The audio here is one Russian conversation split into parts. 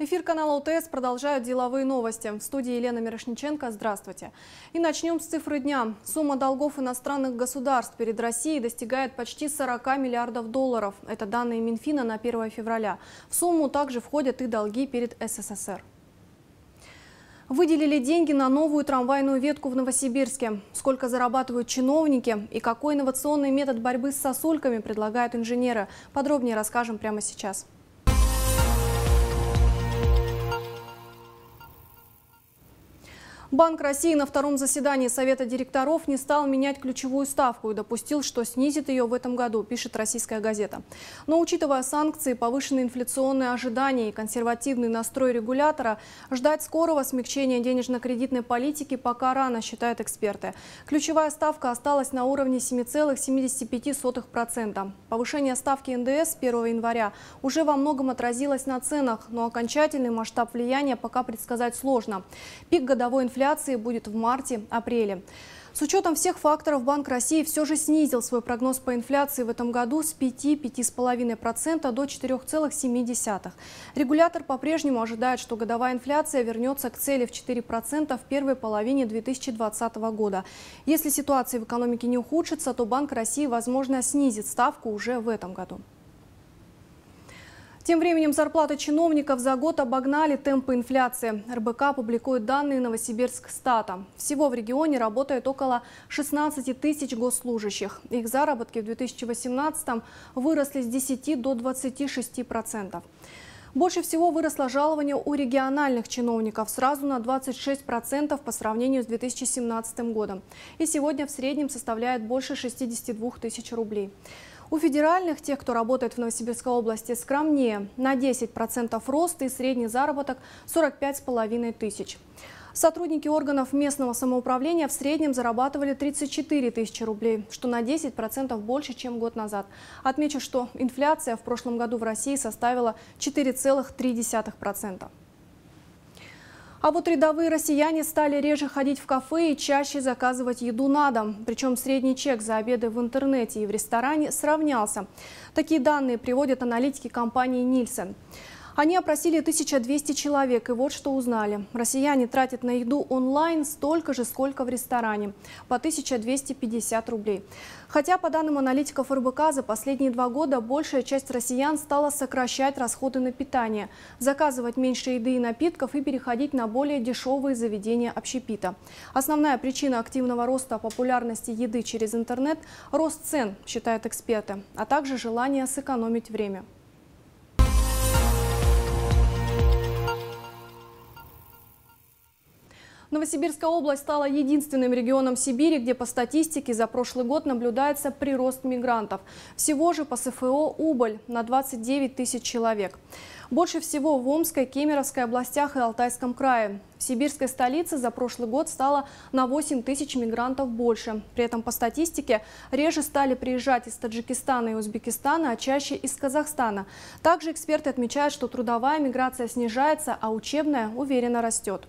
Эфир канала УТС продолжают деловые новости. В студии Елена Мирошниченко. Здравствуйте. И начнем с цифры дня. Сумма долгов иностранных государств перед Россией достигает почти 40 миллиардов долларов. Это данные Минфина на 1 февраля. В сумму также входят и долги перед СССР. Выделили деньги на новую трамвайную ветку в Новосибирске. Сколько зарабатывают чиновники и какой инновационный метод борьбы с сосульками предлагают инженеры. Подробнее расскажем прямо сейчас. Банк России на втором заседании Совета директоров не стал менять ключевую ставку и допустил, что снизит ее в этом году, пишет российская газета. Но учитывая санкции, повышенные инфляционные ожидания и консервативный настрой регулятора, ждать скорого смягчения денежно-кредитной политики пока рано, считают эксперты. Ключевая ставка осталась на уровне 7,75%. Повышение ставки НДС с 1 января уже во многом отразилось на ценах, но окончательный масштаб влияния пока предсказать сложно. Пик годовой инфляции инфляции будет в марте-апреле. С учетом всех факторов Банк России все же снизил свой прогноз по инфляции в этом году с 5-5,5% до 4,7%. Регулятор по-прежнему ожидает, что годовая инфляция вернется к цели в 4% в первой половине 2020 года. Если ситуация в экономике не ухудшится, то Банк России, возможно, снизит ставку уже в этом году. Тем временем зарплаты чиновников за год обогнали темпы инфляции. РБК публикует данные Новосибирск стата. Всего в регионе работает около 16 тысяч госслужащих. Их заработки в 2018 выросли с 10 до 26 процентов. Больше всего выросло жалование у региональных чиновников сразу на 26% по сравнению с 2017 годом. И сегодня в среднем составляет больше 62 тысяч рублей. У федеральных, тех, кто работает в Новосибирской области, скромнее. На 10% рост и средний заработок 45,5 тысяч. Сотрудники органов местного самоуправления в среднем зарабатывали 34 тысячи рублей, что на 10% больше, чем год назад. Отмечу, что инфляция в прошлом году в России составила 4,3%. А вот рядовые россияне стали реже ходить в кафе и чаще заказывать еду на дом. Причем средний чек за обеды в интернете и в ресторане сравнялся. Такие данные приводят аналитики компании «Нильсен». Они опросили 1200 человек, и вот что узнали. Россияне тратят на еду онлайн столько же, сколько в ресторане, по 1250 рублей. Хотя, по данным аналитиков РБК, за последние два года большая часть россиян стала сокращать расходы на питание, заказывать меньше еды и напитков и переходить на более дешевые заведения общепита. Основная причина активного роста популярности еды через интернет – рост цен, считают эксперты, а также желание сэкономить время. Новосибирская область стала единственным регионом Сибири, где по статистике за прошлый год наблюдается прирост мигрантов. Всего же по СФО убыль на 29 тысяч человек. Больше всего в Омской, Кемеровской областях и Алтайском крае. В сибирской столице за прошлый год стало на 8 тысяч мигрантов больше. При этом по статистике реже стали приезжать из Таджикистана и Узбекистана, а чаще из Казахстана. Также эксперты отмечают, что трудовая миграция снижается, а учебная уверенно растет.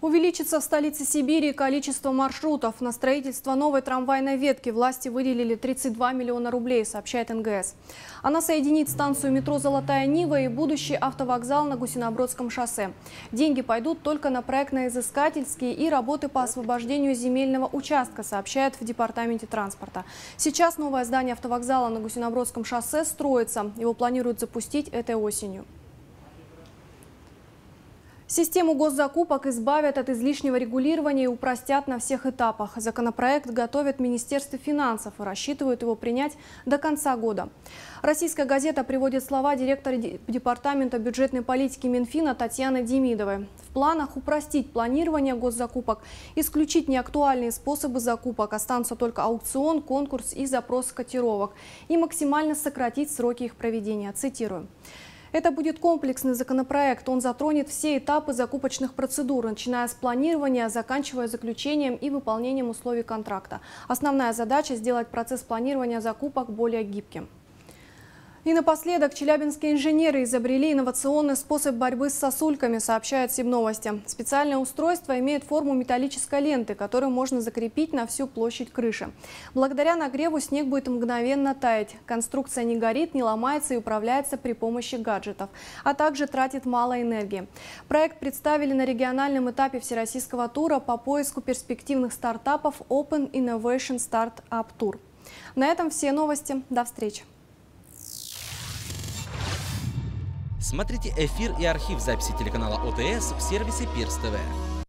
Увеличится в столице Сибири количество маршрутов. На строительство новой трамвайной ветки власти выделили 32 миллиона рублей, сообщает НГС. Она соединит станцию метро «Золотая Нива» и будущий автовокзал на Гусинобродском шоссе. Деньги пойдут только на проектно-изыскательские и работы по освобождению земельного участка, сообщает в Департаменте транспорта. Сейчас новое здание автовокзала на Гусинобродском шоссе строится. Его планируют запустить этой осенью. Систему госзакупок избавят от излишнего регулирования и упростят на всех этапах. Законопроект готовят в Министерстве финансов и рассчитывают его принять до конца года. Российская газета приводит слова директора Департамента бюджетной политики Минфина Татьяны Демидовой. В планах упростить планирование госзакупок, исключить неактуальные способы закупок, останутся только аукцион, конкурс и запрос котировок и максимально сократить сроки их проведения. Цитирую. Это будет комплексный законопроект. Он затронет все этапы закупочных процедур, начиная с планирования, заканчивая заключением и выполнением условий контракта. Основная задача – сделать процесс планирования закупок более гибким. И напоследок, челябинские инженеры изобрели инновационный способ борьбы с сосульками, сообщают Сибновости. Специальное устройство имеет форму металлической ленты, которую можно закрепить на всю площадь крыши. Благодаря нагреву снег будет мгновенно таять. Конструкция не горит, не ломается и управляется при помощи гаджетов, а также тратит мало энергии. Проект представили на региональном этапе всероссийского тура по поиску перспективных стартапов Open Innovation Startup Tour. На этом все новости. До встречи. Смотрите эфир и архив записи телеканала ОТС в сервисе Пирс ТВ.